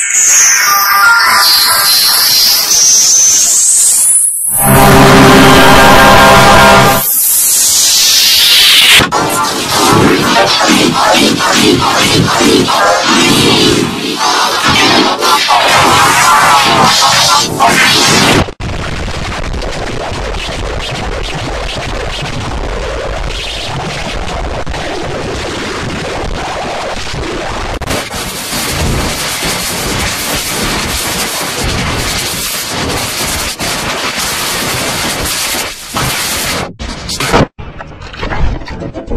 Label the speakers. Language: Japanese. Speaker 1: h u r r r r y